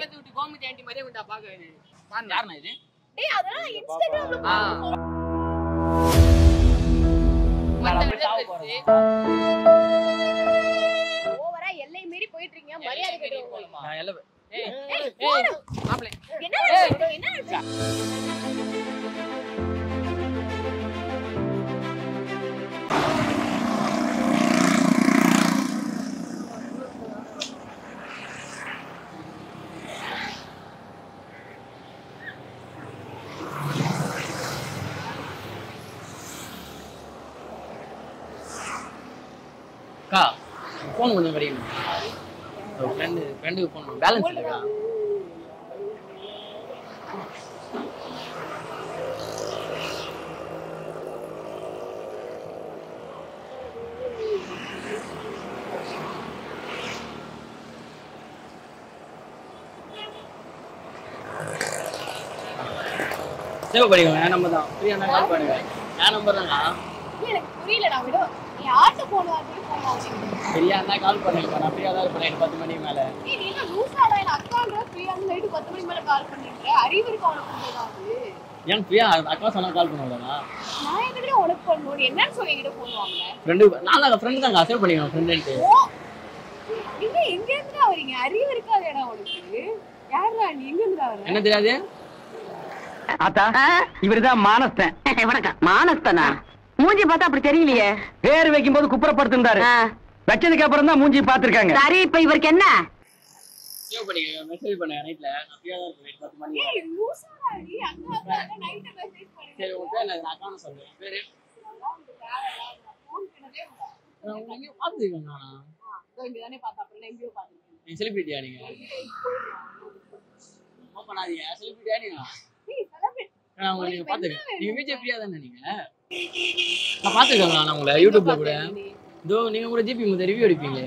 பக்கத்து வீட்டு கோமதி ஆண்டி மாதிரியே உண்டா பாக்குறது யாருண்ணா இது? டேய் அதெல்லாம் இன்ஸ்டாகிராம்ல. ஓவரா எல்லை மீறி போயிட்டு இருக்கீங்க மரியாதை கேட்டு நான் எல்லாம் ஏய், ஏய், ஏய், மாப்பிள்ளை. என்ன ஆச்சு? என்ன அக்கா ஃபோன் கொஞ்சம் கிடைக்கும் ஃப்ரெண்டு ஃப்ரெண்டுக்கு ஃபோன் பேலன்ஸ் இல்லைக்கா சேவ் பண்ணிக்கோங்க என் நம்பர் தான். ஃப்ரீயாக இருந்தால் கால் பண்ணுங்க என் நம்பர் தான்க்கா. எனக்கு புரியல நான் விட நீ ஆட்டோ போன் ஃப்ரீயாக இருந்தால் கால் பண்ணுங்கக்கா நான் ஃப்ரீயாக தான் இருப்பேன் நைட்டு பத்து மணி மேல ஏன் அக்கா சொன்னா கால் பண்ணுவாங்களா? நான் உனக்கு பண்ணணும் என்னன்னு சொல்லி என்கிட்ட ஃப்ரெண்டு நான் தான் ஃப்ரெண்டு ஓ! நீங்க எங்க இருந்து வரீங்க? அறிவு இருக்காதேடா உனக்கு. யாரா நீ? எங்க இருந்து வர? என்ன தெரியாது? ஆத்தா இவருதான் மானஸ்தன். வணக்கம். மானஸ்தனா? மூஞ்சி பார்த்தா அப்படி தெரியலையே. பேர் வைக்கும் போது குப்புறப்படுத்திருந்தாரு வச்சதுக்கு அப்புறம் தான் மூஞ்சி பாத்திருக்காங்க சரி இப்ப இவருக்கு என்ன? செலிபிரிட்டியா நீங்க பண்ணாதீங்க. செலிபிரிட்டியா நீங்க நீங்க பிரியா தானே நீங்க? நான் பார்த்துருக்கேன் நான் உங்களை. யூடியூப்ல கூட. இதோ நீங்க கூட ஜிபி முத ரிவ்யூ எடுப்பீங்களே.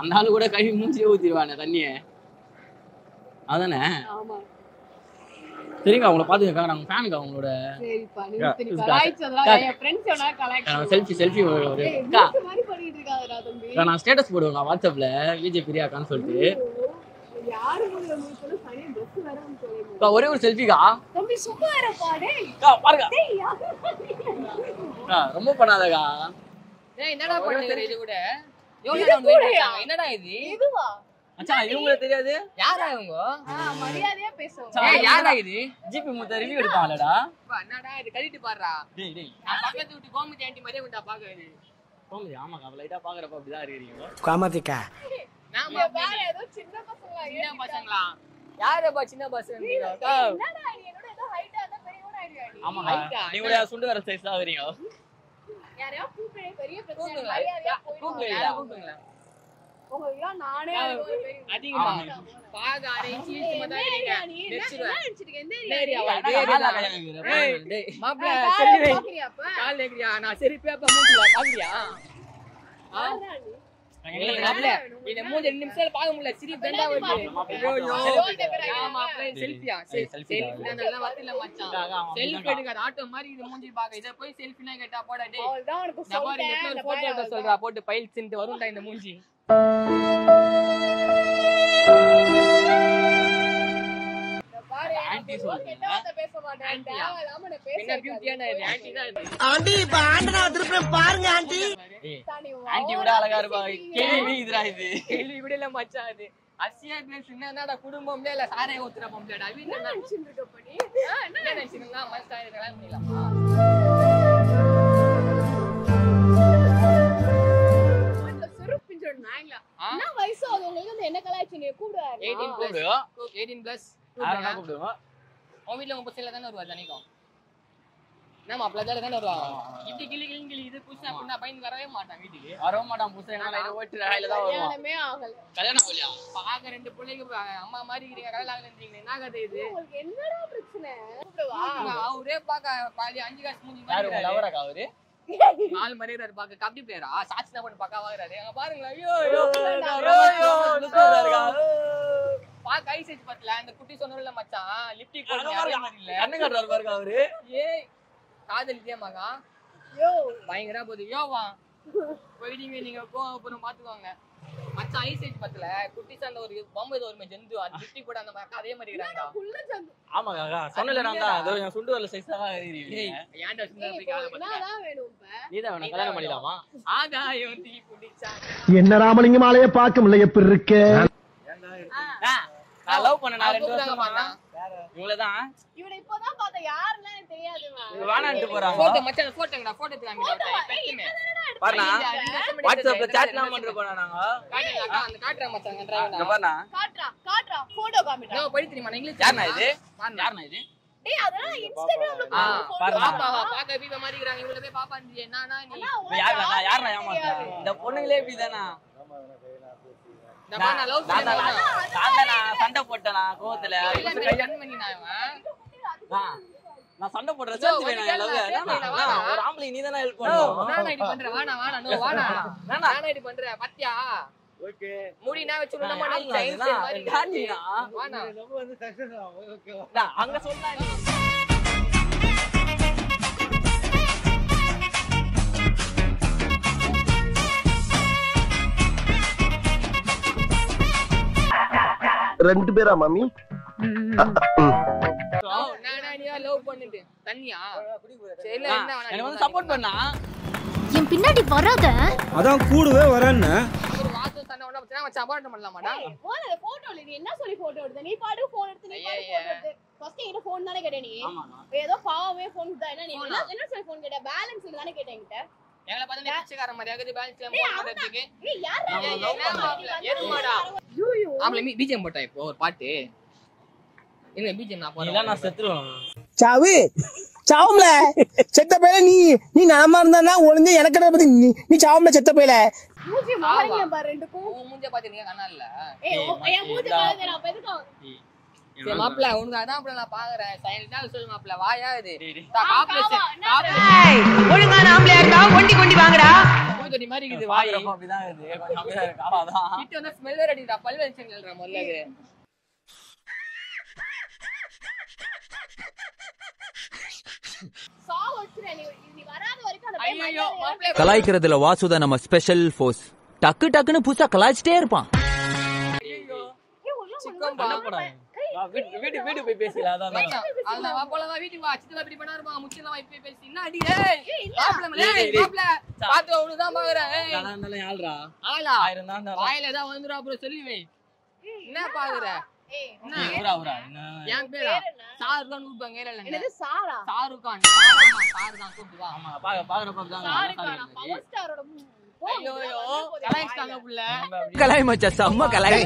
அந்த ஆளு கூட கழுவி மூஞ்சியே ஊத்திடுவானே தண்ணிய. அதானே? சரிங்க உங்களை பார்த்துக்கா நான் ஃபேனுக்கா கலாய்ச்சு செல்ஃபி செல்ஃபி ஒரு நான் ஸ்டேட்டஸ் போடுவேன் வாட்ஸ்அப்ல. விஜய் பிரியாக்கான்னு சொல்லிட்டு. ஒரே ஒரு செல்ஃபிக்கா தம்பி பாருங்க. ரொம்ப பண்ணாதக்கா. ஏய், என்னடா பண்ணுற இது கூட? பண்ணாங்க? என்னடா இது? இதுவா? மச்சான் இவங்களுக்கு தெரியாது? யாரா இவங்க? ஆ, மரியாதையா. ஏய், யாரா இது? ஜிபி முத்த ரிவ்யூ எடுப்பாங்களடா அப்பா, என்னடா இது? கழிட்டு பாடுறா. டேய் டேய். நான் பக்கத்து வீட்டு கோமதி ஆண்டி மாதிரியே உண்டா பாக்குறது கோமதி ஆமாக்கா லைட்டா பாக்குறப்ப அப்படிதான் இருக்கிறீங்க. காமாத்திக்கா நான் இங்க பாரு ஏதோ சின்ன பசங்களா சின்ன. பசங்களா? யாரப்பா சின்ன பசங்க? என்னடா நீ என்னோட ஏதோ ஹைட்டா இருந்தா பெரியவனா ஆயிடுவியா நீ? ஆமாக்கா ஐக்கா, நீங்க கூட சுண்டு வர சைஸ் தான் வரீங்க யாரையா கூப்பிடு, பெரிய பிரச்சனை. கூப்பிடுங்களா? மரியாதையா கூப்பிடுங்க, போயிடுவாங்க. யாரை கூப்பிடுங்களா? உங்களுக்கெல்லாம் நானே ஆமா. சரி. பாக்குறியா? மூஞ்சி ரெண்டு நிமிஷத்துல பார்க்க முடியல. சிரிப்பு தான்டா வருது. செல்ஃபியா? செல்- செல்ஃபி நல்லா வரல மச்சான். செல்ஃபி அப்படிதான்டா. எடுக்காத, ஆட்டோ மாதிரி இது மூஞ்சி பாக்க. இதை போய் செல்ஃபிலாம் கேட்டா போடா, டேய். எடுக்க அவள்தான். சொல்றா, போட்டு பைல்ஸ்ன்ட்டு வரும்டா இந்த மூஞ்சி இது. ஏய், தான் நீ ஆன்ட்டி விட அழகா இருப்பா கேள்வி இதுடா இது. கேள்வி கூட இல்ல மச்சான் அது அசியா பேஸ் என்னடா குடும்பம்ல இல்ல சாரை ஊத்துற பொம்பளடா வீட்டுல என்ன நினைச்சிட்டு இருக்க? ஆ, என்ன நினைச்சிருந்தா பண்ணிடலாமா? என்ன வயசு ஆகுது உங்களுக்கு என்ன கலாய்ச்சி கூப்பிடுவாரு 18 plus. கூப்பிடுவோம் 18 plus. யாரா கூப்பிடுவோம் உன் வீட்ல உங்க பசங்க தானே வருவா தனிக்கும்? என்ன மாப்பிள்ள தானே வருவாங்க இப்படி கிளி கிளி கிளி இது புதுசா அப்படின்னா பயந்து வரவே மாட்டான் வீட்டுக்கு. வரவும் மாட்டான் புதுசா லைட் ஓட்டு ராயில தான் வருவான். ஆகல. கல்யாணம் ஆகலையா? பாக்க ரெண்டு பிள்ளைங்க அம்மா மாதிரி இருக்கிறீங்க கல்யாணம் ஆகலன்றீங்க என்ன கதை இது? உங்களுக்கு என்னடா பிரச்சனை? கூப்பிடுவா? அவரே பாக்க பாதி அஞ்சு காசு மூஞ்சி யாரு லவராக்கா அவரு? நாலு மணி நேரம் பாக்க கபடி பிளேயரா சாட்சி தான் பண்ணி பக்கா வாங்குறாரு. அங்க பாருங்களேன். ஐயோ ஐயோ பாக்க ஐ சைஸ் பத்தல. அந்த குட்டி சொன்னல மச்சான் லிப்டிக் போட்டு அதே மாதிரி இல்ல. கண்ணு காட்டுறாரு பாருங்க அவரு. ஏய் காதல் இதே மகா? யோ. பயங்கரா போகுது. யோவா போயிட்டீங்க நீங்க போ அப்புறம் பாத்துக்கோங்க. மச்சான் ஐஸ் ஏஜ் பத்துல. குட்டிஸ் அந்த ஒரு பொம்மை ஏதோ ஒரு ஜந்து அது குட்டி கூட அந்த மாதிரி அதே மாதிரி இருக்காங்க ஆமா காக்கா சொன்னல நான் தான் அதோ என் சுண்டு வரல சைஸா தான் இருக்கிறீங்க ஏன்டா ஏய், போய் இப்போ காலை வேணும் நீ தான் வேணும் கல்யாணம் பண்ணிடலாமா? ஆகாயம் தீ பிடிச்சா என்ன ராமலிங்கமாலையே பார்க்க முடியல எப்படி இருக்கு? நான் லவ் பண்ண நான் ரெண்டு கூப்பிட்டாங்க வருஷமா? பாத்தா இவங்கள தான் இவனை இப்பதான் பார்த்தேன். யாருன்னு எனக்கு தெரியாதுமா இவங்க வேணான்ட்டு போறாங்க. போட்டோ மச்சான் போட்டோங்கடா போட்டோ எடுத்து பெட்டுமே பாருண்ணா வாட்ஸ்அப்ல சாட்லாம் பண்ற போனா நாங்க. காட்டுங்க அந்த காட்டுறேன் மச்சான் இங்க டிரைவர் பாருண்ணா. காட்டுறா காட்டுறா. போட்டோ காமிடா. நோ படி தெரியுமா? இங்கிலீஷ் யாருண்ணா இது? டேய் அதெல்லாம் இன்ஸ்டாகிராம்ல photo பாப்பா. பாக்க பீப்ப மாதிரி இருக்காங்க இவங்கள போய் பாப்பா இருந்துச்சு என்னன்னா நீ? அண்ணா, இப்ப உனக்கு யாருண்ணா யாருன்னு யாருண்ணா தெரியாது. ஏமாத்தா இந்த பொண்ணுங்களே தான் பண்ணேன் நான் தான் நான் சண்டை போட்டேனா கோவத்துல? நான் சண்டை போடுற சேர்த்து ஒரு ஆம்பளை நீ தானே ஹெல்ப் வாடா வாடா நோ வாடா. நானா? இப்படி பண்றேன் பாத்தியா? முடி நான் வச்சு? மாதிரி? வாடா. டா, அங்க சொல்றா வந்து சப்போர்ட் பண்ணா? என் பின்னாடி வராத. அதான் கூடவே வரேன்னு. என்ன சொல்லி photo எடுத்த? நீ பாட்டுக்கு phone எடுத்து, நீ ஐயையே. photo எடுத்து. First என்கிட்ட phone தானே கேட்ட நீ? ஏதோ பாவமே phone தான். என்ன என்ன சொல்லி phone கேட்ட? balance இல்ல தானே கேட்ட என்கிட்ட? எங்களை பார்த்தா நீ பிச்சைக்கார மாதிரி ஆகுது பேலன்ஸ் போன் பண்றதுக்கு ஆம்பளை பிஜிஎம் போட்டா இப்போ ஒரு பாட்டு. என்ன பிஜிஎம் நான் இல்ல நான் செத்துருவேன். சாவு சாவும்ல. செத்த பையல நீ நீ நலமா இருந்தா ஒளிஞ்சு எனக்கு என்ன பத்தி நீ நீ சாவும்ல செத்த பையல மூஞ்சி பாரு ரெண்டுக்கும். மூஞ்ச பாத்துருக்கீங்க கண்ணா இல்ல ஏய், மூஞ்சி நான் மாப்பிள்ள உனக்கு அதான் நான் பாக்குறேன். சைலண்டா சொல்லு மாப்பிள்ள. வாயா இது. டேய், டேய். காவா, என்ன ஒழுங்கான ஆம்பளையா இருக்கா கொண்டி கொண்டி வாங்கடா. பூத்தொட்டி மாதிரி இருக்குது வாய். அப்படிதான் இருக்குது. கிட்ட வந்து ஸ்மெல் அடிக்குதா முதல்ல கலாய்க்கிறதுல வாசுதான் நம்ம ஸ்பெஷல் ஃபோர்ஸ் டக்கு டக்குன்னு புதுசா கலாய்ச்சிட்டே இருப்பான். வா, வீட்டு போய் அதான் அதான். வா வா வீட்டுக்கு வா. சித்தல இப்படி பண்ணா இருப்பா. முச்சலாம் இப்ப பேசி. என்ன அடி ஏய் டேய், ஏய் டேய். மாப்பிள்ள. பாத்து அவனு தான் பாக்குறேன் ஏய். யாரா இருந்தாலும் யாழ்ரா ஆளா? ஆயிரம் தான் இருந்தாலும் வாயில ஏதாவது வந்துரும் அப்புறம் சொல்லி வை என்ன பாக்குற என் பேரா? சாரு தான் கூப்பிடுவாங்க என்னது சாரா? கான் சாரு தான். வா ஆமா பாக்க. பவர் ஸ்டாரோட கலாய் மச்சா செம்ம கலாய்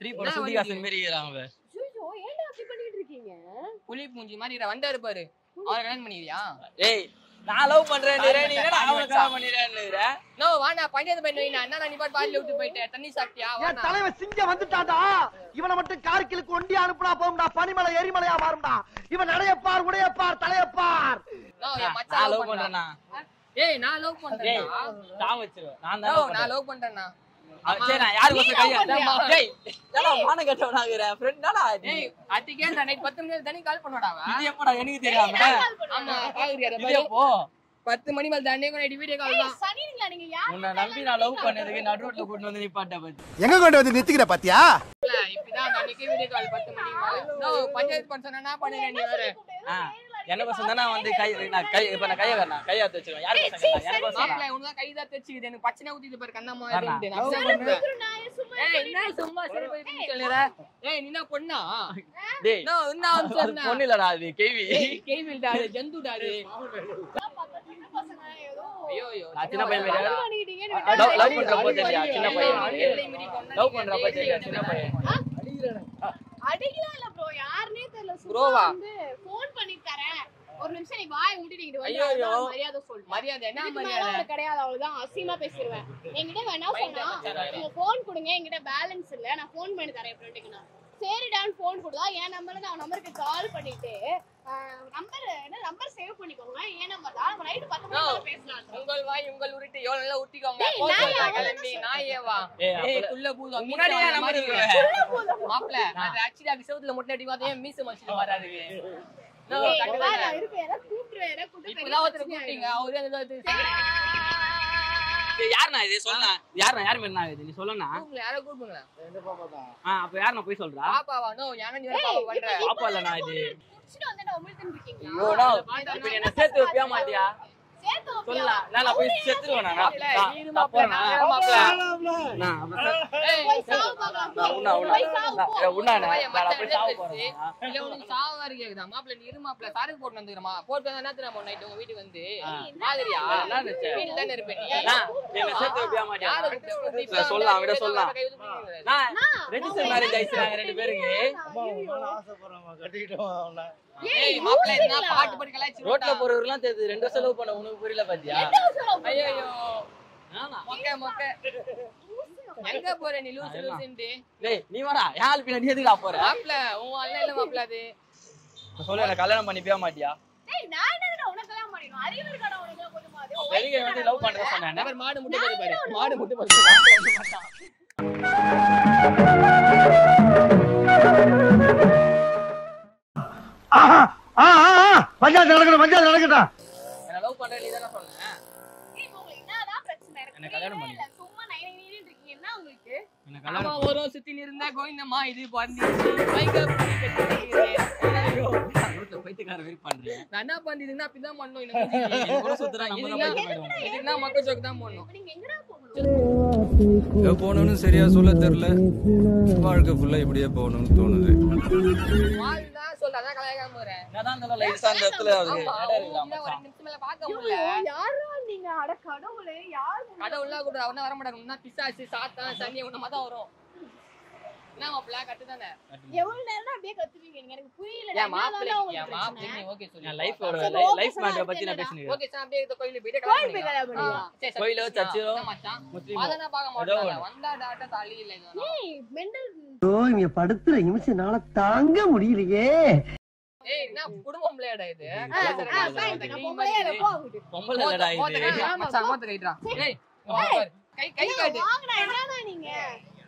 த்ரீ போட சுத்தி காசு மாரி இருக்கிறாங்க அவன். ஐயோ, ஏன்டா அப்படி பண்ணிட்டு இருக்கீங்க? புலி பூஞ்சி மாதிரி வந்தாரு பாரு. அவரை கல்யாணம் பண்ணிக்கிறியா? ஏய் நான் லவ் பண்றேன் நீ என்னடா அவளை கல்யாணம் பண்ணிடுறேன்னு நோ வாண்ணா பஞ்சாயத்து பண்ணி வைண்ணா என்ன நீ பாட்டு பாட்டில விட்டு போயிட்டேன் தண்ணி சாப்பிட்டியா? என் தலைவன் சிங்கம் வந்துட்டாடா இவனை மட்டும் கார்கிலுக்கு ஒண்டி அனுப்புனா போகும்டா. பனிமலை எரிமலையா மாறும்டா. இவன் நடையப்பார் உடையப்பார் தலையப்பார். நோ என் நான் மச்சான் லவ் பண்றேன். பண்றேனா ஏய் நான் லவ் பண்றேன் நான் வச்சிருவேன். நான் நோ தான் நான் லவ் பண்றேன்னா சரி நான் யாரு நீ கொசம் love கையா பண்றியா? டேய் ஏடா மான கட்டவனாகிற? ஃப்ரெண்ட் தானா நீ ஏய் அத்திக்கேன்ற நைட் பத்து மணி தண்ணி கால் பண்ணடா இது எப்படா எனக்கு தெரியாம? ஆமா. பாக்குறியா இது பாரு எப்போ? பத்து மணி மேல தண்ணி கூட வீடியோ கால் தான். சனிங்களா நீங்க யார் உன்னை நம்பி நான் லவ் பண்ணதுக்கு நடு ரோட்ல கூட்டு வந்து நிப்பாட்ட பத்தி. எங்க கொண்டு வந்து நிறுத்திக்கிற பாத்தியா? இப்படிதான் தண்ணிக்கு வீடியோ கால் பத்து மணி மேல. நோ பஞ்சாயத்து பண்ண சொன்னா என்ன பண்ணுற நீ வேற. பசங்க தானே வந்து கை நான் கை இப்ப நான் கைய வச்சிருவேன். யாரு எனக்கு பச்சனை ஊத்திட்டு பாரு கண்ணம்மா வேணாம். நான். நான் ஏய் என்ன? சும்மா சரி போய் இப்படி சொல்லுற? ஏய் நீ என்ன பொண்ணா? டேய் நோ என்ன அது சொன்ன பொண்ணு இல்லடா அது கேவி ஏய் கேவில்டா அது ஜந்துடா அது. பார்த்தா சின்ன பசங்க ஏதோ ஐயோ ஐயோ நான் சின்ன பையன் love மாதிரி பண்ணிக்கிட்டீங்கன்னு லவ் விட்டா லவ் பண்றப்போ தெரியா சின்ன பையன். லவ் பண்றப்ப பண்றப்ப தெரியா சின்ன பையன். அடிக்கலாம் இல்ல ப்ரோ யாருனே தெரியல சும்மா Bro-வா? வந்து ஃபோன் பண்ணி தரேன் ஒரு நிமிஷம் நீ வாய். அதான் மரியாதை சொல்லு மரியாதை என்ன மரியாதை? கிடையாது அவ்வளவுதான் அசிங்கமா பேசிடுவேன். என்கிட்ட வேணா சொன்னா நீங்க போன் கொடுங்க என்கிட்ட பேலன்ஸ் இல்ல நான் போன் பண்ணி தரேன் ஃப்ரெண்டுக்கு சரிடான்னு போன் கொடுத்தா என் நம்பருக்கு அவன் நம்பருக்கு கால் பண்ணிட்டு நம்பர் என்ன நம்பர் சேவ் பண்ணிக்கோங்க என் நம்பர் தான் நம்ம நைட்டு பத்து மணிக்கு மேல பேசலாம் உங்கள் வாய் உங்கள் உருட்டு எவ்வளவு நல்லா கிளம்பி நாயேவா குள்ள பூதம் அது ஆக்சுவலி செவுத்துல முட்டை அடி பார்த்தே மீச மச்சிட்டு வராது யாருண்ணா இது? சொல்லண்ணா. யாருண்ணா? யார் மாதிரி நான் இது? நீ சொல்லண்ணா. கூப்பிடுங்க யாரோ கூப்பிடுங்களா ஆ அப்ப யாருண்ணா போய் சொல்றா? பாப்பாவா? நோ யானை நீ பாப்பா பண்ற. பாப்பா இல்லண்ணா இது. என்ன சேர்த்து வைப்பியா மாட்டியா? சொல்லலாம் நான் போய் நான். நீ மாப்பிள்ளை, இரு. மாப்பிள்ள சாருக்கு போட்டு வந்துக்கிறமா போட்டு வந்தா நேரத்துல நம்ம நைட் உங்க வீட்டுக்கு வந்து? மாதிரியா என்ன? வீட்டுல தானே இருப்பேன் என்ன சொல்லலாம், ரெஜிஸ்டர் மேரேஜ் ஆயிடுச்சு ரெண்டு பேருக்கு என்ன பாட்டு பாடி கலாய்ச்சி ரோட்ல போறவரெல்லாம் தெரியுது ரெண்டு வருஷம் லவ் பண்ண உனக்கு புரியல. பாத்தியா ஐயோ ஆமா. மொக்க மொக்க எங்க போற நீ லூசு லூசுன்ட்டு டேய் நீ வாடா ஆள் பின்னாடி எதுக்குடா போற மாப்பிள்ள உன் அண்ணன் இல்ல மாப்பிள்ள அது சொல்லு என்ன கல்யாணம் பண்ணிப்பியா மாட்டியா ஏய், நான் என்னதுடா உனக்கு கல்யாணம் பண்ணிக்கணும்? அறிவு இருக்காடா உனக்கு எல்லாம் கொஞ்சமா? அது உன் எதுக்கு வந்து லவ் பண்ற சொன்னேன் அவர் மாடு முட்டை பாரு பாரு மாடு முட்டை பாரு ஆஹா, ஆ, ஆ, ஆ, பஞ்சாயத்து நடக்கட்டும் பஞ்சாயத்து நடக்கட்டும் என்ன லவ் பண்ற நீ தானே சொன்ன ஏய், உங்களுக்கு என்னதான் பிரச்சனை? எனக்கு என்ன கல்யாணம் புரியவே இல்ல. சும்மா நைனி நைனின்னு இருக்கீங்க. என்ன உங்களுக்கு? என்ன ஆமா கல்யாணம் ஒரு சுத்தி இருந்தா கோவிந்தம்மா இது என்ன பண்றதுன்னா அப்படிதான் பண்ணணும் இந்த மூஞ்சிக்கு. கூட சுத்துறா நம்ம தான் பைத்தியம் ஆயிடுவோம். இதுக்குன்னா மக்க ஜோக் தான்? எங்க போகணும்னு சரியா சொல்ல தெரியல வாழ்க்கை ஃபுல்லா இப்படியே போகணும்னு தோணுது அதான் கலாய்க்காம போறேன் லைட்டா அந்த இடத்துல அது ஆமா, இடம் இருக்குதா உன்னை ஒரு மச்சான்? நிமிஷம் மேல பார்க்க முடியல யாரா நீங்க? அட கடவுளே, யார்? கடவுள்லாம் கூட அவனா வர மாட்டாங்க உன்னா பிசாசு சாத்தான் சனி உன்ன வரும் என்ன மாப்பிள்ள கட்டு தானே எவ்வளவு நேரம் அப்படியே கத்துவீங்க நீங்க எனக்கு புரியல என் மாப்பிள்ளை என் மாப்பிள்ளை ஓகே சொல்லு என் லைஃபோட சரி, okay லைஃப் சொன்னா மேட்டரை பத்தி நான் அடுத்து பேசினேன் ஓகே சார் அப்படியே இந்த கோயிலுக்கு போயிட்டு கோயில் போய் கல்யாணம் கல்யாணம் பண்ணியா? சரி, சரி. கோயிலோ, சர்ச்சோ, என்ன மச்சான் முஸ்லீமோ. அதெல்லாம் பார்க்க ஏதோ மாட்டாங்க ஒண்ணு. வந்தா டாட்டா தள்ளி இல்லை இது வேணாம். ஏய், மெண்டல் ஐயோ இங்க படுத்துற நிமிஷம்னால தாங்க முடியலையே ஏய் என்ன குடும்பம் இது இல்ல, போ. பொம்பளை இல்லடா மச்சான், மோத்த கைட்றா. ஏய். கை கை காட்டு வாங்கடா, என்னடா நீங்க?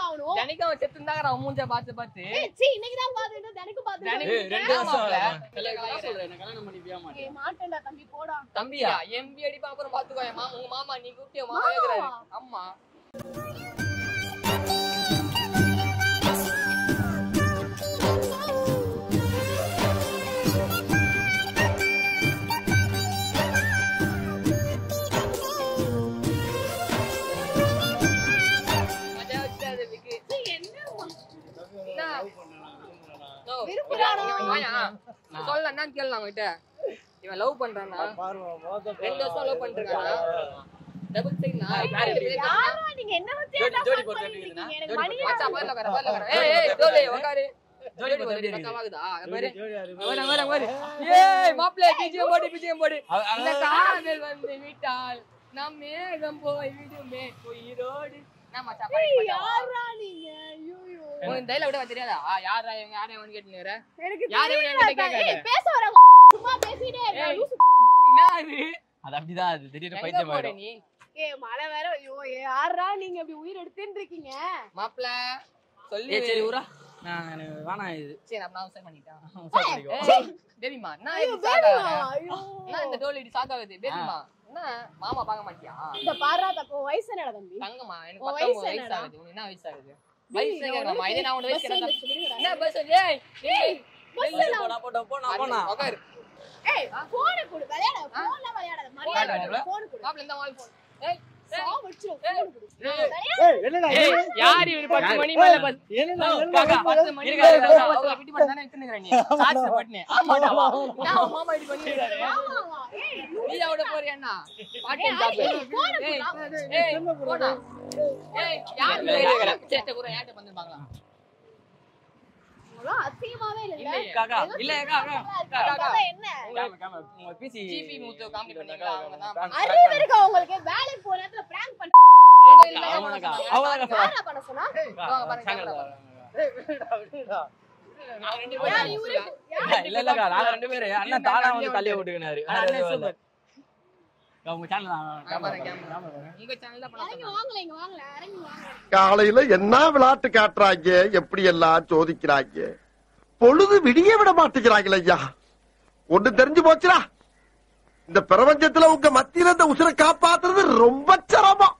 சாவுன்னு கூட சொல்லுது. அவன் தான் மூஞ்ச பார்த்து பார்த்து. சீ, பார்த்துட்டு தினைக்கும் ஏய், ரெண்டு மாப்பிள்ளை? சொல்றேன். கல்யாணம் பண்ணிப்பியா மாட்டியா ஏய், மாட்டேன்டா தம்பி போடா. தம்பியா? எம்பி அடிப்பா அப்புறம் பாத்துக்கோ உங்க மாமா நீ கூப்பிட்டு மாமா ஆமா அவன்கிட்ட இவன் லவ் பண்றானா? ரெண்டு வருஷம் லவ் பண்ணிருக்கானா டபுள் சைட்னா நீங்க என்ன ஜோடி- போட்டு வாட்சா பாருல வர பாருல வர ஏய் ஏய் டோலே உட்காரு மச்சான் மச்சான் யாரா தெரியாதா? யாரா இவங்க? யாரை பேச வர சும்மா பேசிட்டே அது? அப்படிதான் அது திடீர்னு பைத்தியம் ஆயிடும். நீ? ஏய் மழை வேற ஐயோ யாரா நீங்க இப்படி உயிர் எடுத்துட்டு இருக்கீங்க. மாப்ள சொல்லி. சரி ஊரா. நான் வேணாம் இது. சரி நான் அவசரம் பண்ணிட்டேன் பேபிமா நான் ஐயோ இது சாகா வேணுமா? ஐயோ. என்ன இந்த டோல் இடி சாகாகுது பேபிமா என்ன மாமா பார்க்க மாட்டியா? இந்த பாரா தப்பு வயசு என்னடா தம்பி? தங்கம்மா எனக்கு உன் பத்தொன்பது வயசு வயசு என்னடா? ஆகுது. உனக்கு என்ன வயசு ஆகுது? வயசு நான் கேட்கலாமா இதே நான் உனக்கு வயசு பஸ். என்ன பஸ் ஏய் ஏய். வெளில போடா, போடா, போடா, போடா. உட்காரு ஏய் போன் கொடு. விளையாட. போன்ல விளையாடாத. மரியாதை. போன் கொடு. மாப்ள இந்த வால் போன் ஏய் சா வச்சிரும் போன் கொடு. ஏய், என்னடா இது? ஏய் யார் இவரு பத்து மணி மேல? பத்து மணி போறியா என்ன? பாட்டு ஏய், ஜாப் ஏய், போன ஏய் போடா. ஏய் போடா ஏய் யார் இல்ல, இல்ல, இல்ல. உனக்கு அசிங்கமாவே இல்ல என்ன? ஜிபி மூத்து காமெடி பண்ணீங்களா அவங்க அறிவு இருக்கா உங்களுக்கு? வேலைக்கு நேரத்துல பிராங்க் பண்ண பண்ண சொன்னா? பாருங்க, பேரும் இல்லக்கா நாங்க ரெண்டு பேரு. அண்ணன் தானா வந்து தள்ளிய விட்டுக்கினாரு. காலையில என்ன விளையாட்டு காட்டுறாங்க எப்படி எல்லாம் சோதிக்கிறாங்க? பொழுது விடிய விட மாட்டேங்கிறாங்களே ஐயா. ஒண்ணு தெரிஞ்சு போச்சுடா. இந்த பிரபஞ்சத்துல உங்க மத்தியில இந்த உசுரை காப்பாத்துறது ரொம்ப சிரமம்.